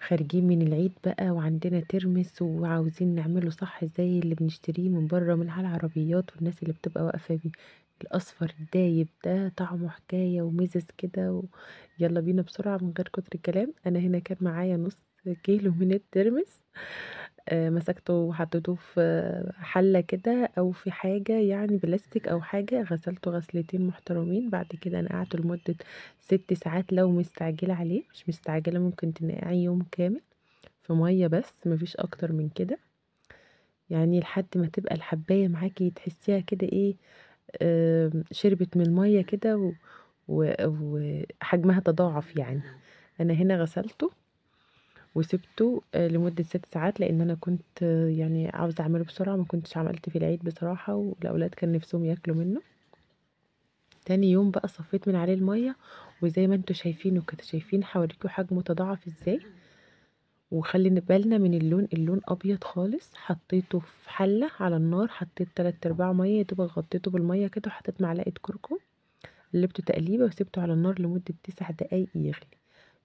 خارجين من العيد بقى وعندنا ترمس وعاوزين نعمله صح زي اللي بنشتريه من بره من على العربيات والناس اللي بتبقى واقفة بيه. الأصفر الدايب ده طعمه حكاية ومزز كده و... يلا بينا بسرعة من غير كتر كلام أنا هنا كان معايا نص كيلو من الترمس. آه مسكته وحطيته في حلة كده أو في حاجة يعني بلاستيك أو حاجة غسلته غسلتين محترمين بعد كده نقعته لمدة ست ساعات لو مستعجلة عليه مش مستعجلة ممكن تنقعيه يوم كامل في مية بس مفيش أكتر من كده. يعني لحد ما تبقى الحباية معاكي تحسيها كده إيه آه شربت من المية كده وحجمها تضاعف يعني. أنا هنا غسلته وسبته لمدة ست ساعات لأن أنا كنت يعني عاوزة أعمله بسرعة ما كنتش عملت في العيد بصراحة والأولاد كان نفسهم ياكلوا منه. تاني يوم بقى صفيت من عليه المية وزي ما أنتوا شايفينه كده شايفين حواليكوا حجمه تضاعف إزاي؟ وخلي بالنا من اللون اللون أبيض خالص حطيته في حلة على النار حطيت تلات أرباع مية دوبك غطيته بالمية كده وحطيت معلقة كركم قلبته تقليبة وسبته على النار لمدة تسع دقايق يغلي.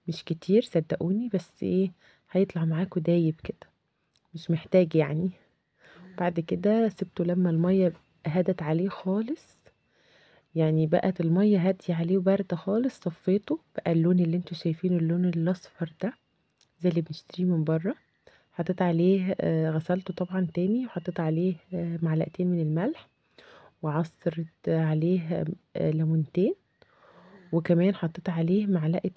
مش كتير صدقوني بس إيه هيطلع معاكوا دايب كده مش محتاج يعني. بعد كده سبته لما المية هدت عليه خالص. يعني بقت المية هادية عليه وباردة خالص صفيته بقى اللون اللي أنتوا شايفينه اللون الأصفر ده زي اللي بنشتريه من بره. حطيت عليه غسلته طبعا تاني وحطيت عليه معلقتين من الملح وعصرت عليه ليمونتين. وكمان حطيت عليه معلقة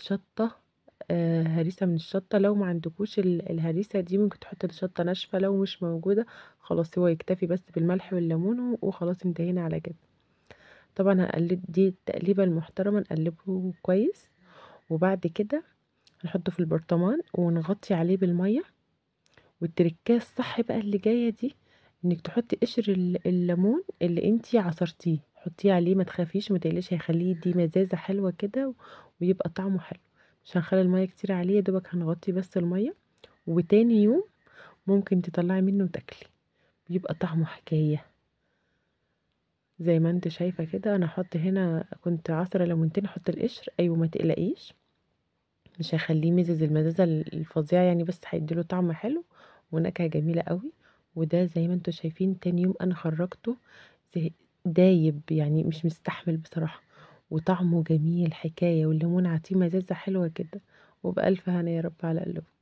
شطه هريسة من الشطة. لو ما عندكوش الهريسة دي ممكن تحط شطة ناشفة. لو مش موجودة خلاص هو يكتفي بس بالملح والليمون وخلاص انتهينا على كده. طبعا هقلب دي التقليبه المحترمة نقلبه كويس. وبعد كده نحطه في البرطمان ونغطي عليه بالمية. والتركاية الصح بقى اللي جاية دي إنك تحطي قشر الليمون اللي انتي عصرتيه. حطيه عليه ما تخافيش ما تقلقيش هيخليه دي مزازة حلوة كده ويبقى طعمه حلو. مش هنخلي المية كتير عليه دوبك هنغطي بس المية وتاني يوم ممكن تطلعي منه وتاكلي. بيبقى طعمه حكاية. زي ما انت شايفة كده أنا هحط هنا كنت عصرة ليمونتين أحط القشر. أيوه ما تقلقيش. مش هيخليه مزز المزازة الفظيعة يعني بس هيديله طعم حلو ونكهة جميلة قوي. وده زي ما أنتوا شايفين تاني يوم أنا خرجته دايب يعني مش مستحمل بصراحة. وطعمه جميل حكاية والليمون عطيه مزازه حلوة كده وبألف هنا يا رب على قلبكم